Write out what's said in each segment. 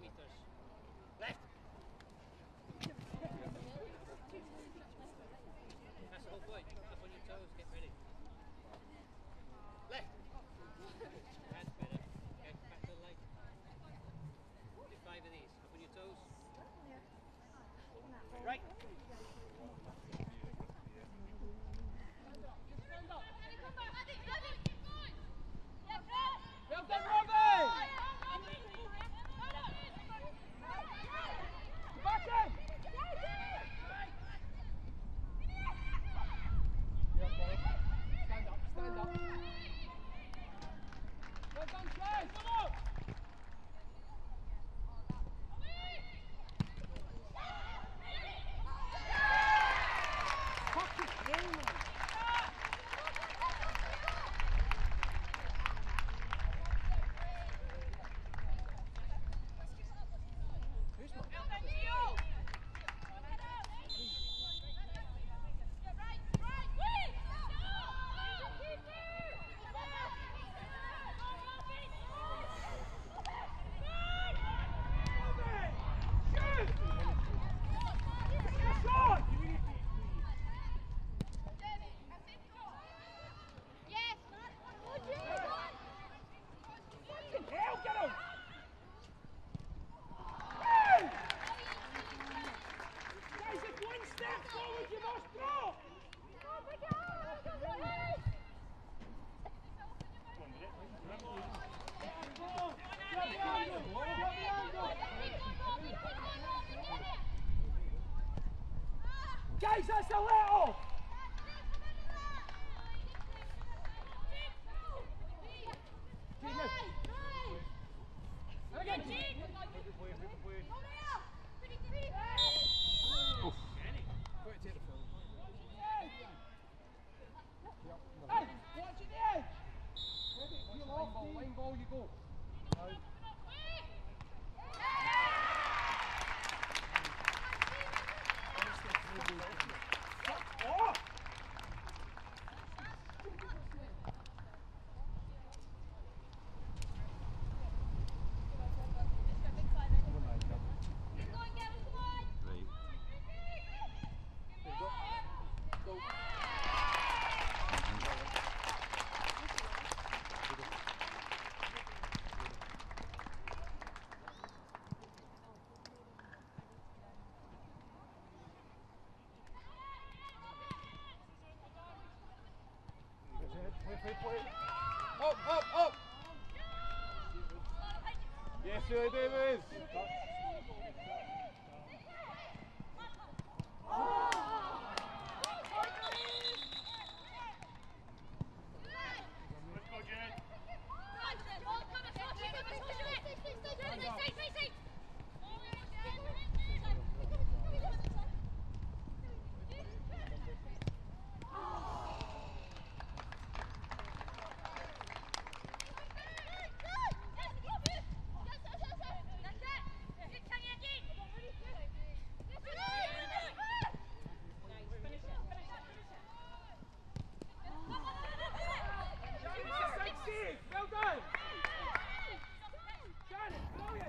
metres. Left. That's the whole point. Up on your toes, get ready. Left. That's better. Okay, back to the leg. Do five of these. Up on your toes. Right. Guys, that's a little! Again, Hey, watch it there! Line ball, line ball, you go. Oh! Up, up, up! Yes, Julie Davis! Well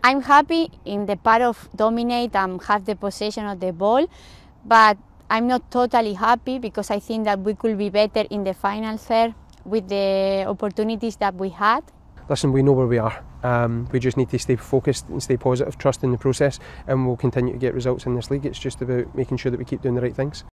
I'm happy in the part of dominate and have the possession of the ball, but I'm not totally happy because I think that we could be better in the final third with the opportunities that we had. listen, we know where we are. Um, we just need to stay focused and stay positive, trust in the process, and we'll continue to get results in this league. It's just about making sure that we keep doing the right things.